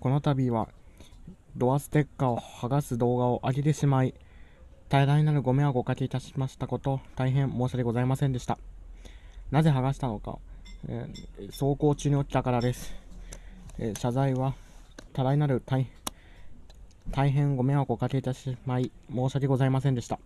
この度はドアステッカーを剥がす動画を上げてしまい、大大なるご迷惑をおかけいたしましたこと、大変申し訳ございませんでした。なぜ剥がしたのか、えー、走行中に起きたからです。えー、謝罪は多大なる大大変ご迷惑をおかけいたしまい、申し訳ございませんでした。